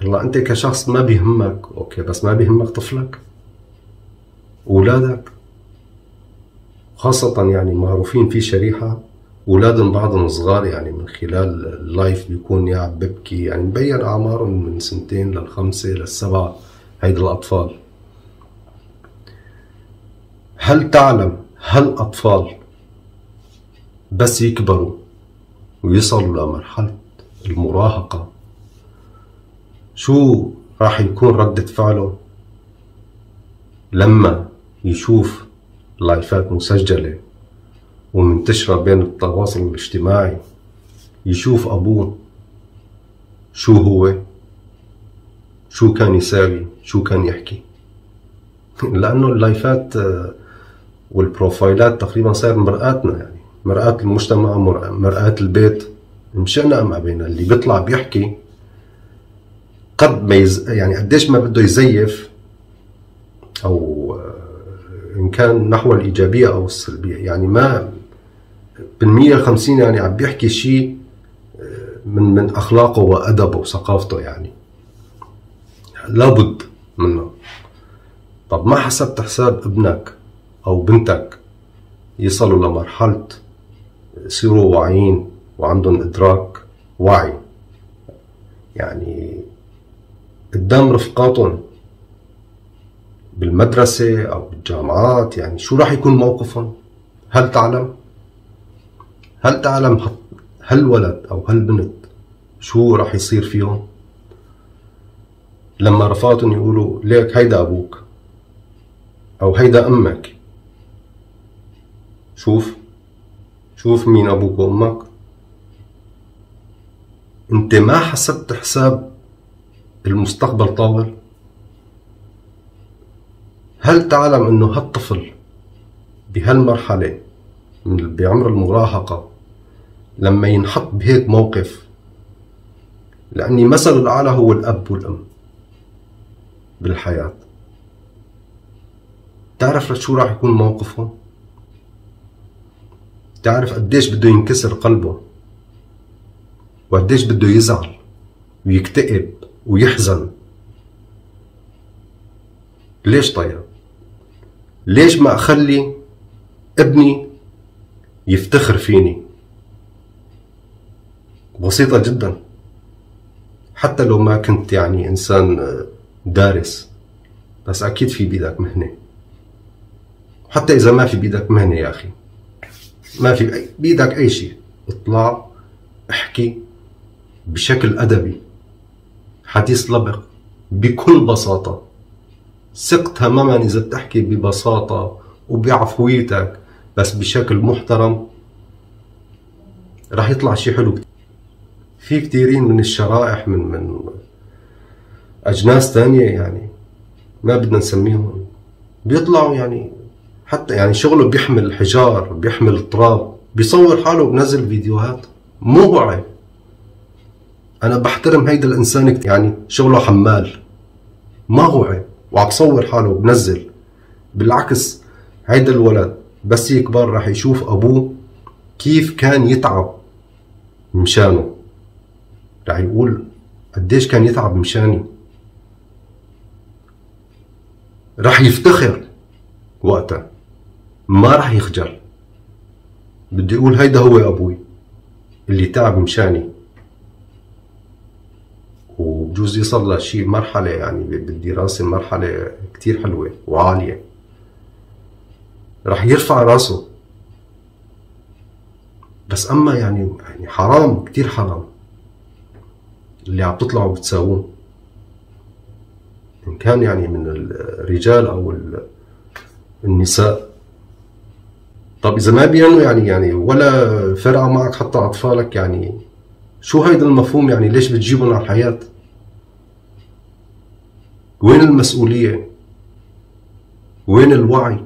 هلا أنت كشخص ما بيهمك okay بس ما بيهمك طفلك أولادك خاصة يعني معروفين في شريحة أولادهم بعضهم صغار يعني من خلال ال live بيكون يا عم ببكي يعني مبين أعمارهم من سنتين للخمسة للسبعة هيدي الأطفال. هل تعلم هل أطفال بس يكبروا ويصلوا لمرحلة المراهقة؟ شو راح يكون ردة فعله لما يشوف لايفات مسجلة ومنتشرة بين التواصل الاجتماعي؟ يشوف أبوه شو هو شو كان يساوي شو كان يحكي. لأنه اللايفات آه، والبروفايلات تقريبا صار مرآتنا يعني مرآة المجتمع مرآة البيت. مشينا أم أبينا اللي بيطلع بيحكي قد ما يز... يعني قديش ما بده يزيف أو آه، إن كان نحو الإيجابية أو السلبية. يعني ما بالمية الخمسين يعني عم بيحكي شيء آه، من من أخلاقه وأدبه وثقافته يعني. لابد منه. طب ما حسبت حساب ابنك أو بنتك يصلوا لمرحلة يصيروا واعيين وعندهم إدراك وعي يعني قدام رفقاتهم بالمدرسة أو بالجامعات يعني شو راح يكون موقفهم؟ هل تعلم؟ هل تعلم هالولد أو هالبنت شو راح يصير فيهم؟ لما رفقاتهم يقولوا ليك هيدا أبوك أو هيدا أمك شوف شوف مين أبوك وأمك أنت ما حسبت حساب المستقبل طاول؟ هل تعلم أنه هالطفل بهالمرحلة بعمر المراهقة لما ينحط بهيك موقف؟ لأني مثل الأعلى هو الأب والأم بالحياة. تعرف شو راح يكون موقفهم؟ تعرف قديش بده ينكسر قلبه؟ وقديش بده يزعل ويكتئب؟ ويحزن. ليش طيب ليش ما أخلي ابني يفتخر فيني؟ بسيطة جدا. حتى لو ما كنت يعني إنسان دارس بس أكيد في بيدك مهنة. حتى إذا ما في بيدك مهنة يا أخي. ما في بيدك أي شيء. اطلع احكي بشكل أدبي. حديث لبق بكل بساطة. ثق تماما إذا بتحكي ببساطة وبعفويتك بس بشكل محترم راح يطلع شيء حلو في كثيرين من الشرائح من من أجناس تانية يعني ما بدنا نسميهم. بيطلعوا يعني حتى يعني شغله بيحمل حجار بيحمل تراب بيصور حاله وبنزل فيديوهات. مو عيب أنا بحترم هيدا الإنسان يعني شغله حمال. ما هو عيب. وعم بصور حاله وبنزل. بالعكس هيدا الولد بس يكبر راح يشوف أبوه كيف كان يتعب مشانه. راح يقول قديش كان يتعب مشاني. راح يفتخر وقتها. ما راح يخجل. بدي أقول هيدا هو أبوي اللي تعب مشاني. وبجوز يصل لشيء مرحلة يعني بالدراسة مرحلة كتير حلوة وعالية. رح يرفع راسه. بس أما يعني يعني حرام كتير حرام. اللي عم تطلعوا بتساووه. إن كان يعني من الرجال أو النساء. طب إذا ما بيعنوا يعني يعني ولا فرقة معك حتى أطفالك يعني شو هيدا المفهوم يعني؟ ليش بتجيبهم على الحياة؟ وين المسؤولية؟ وين الوعي؟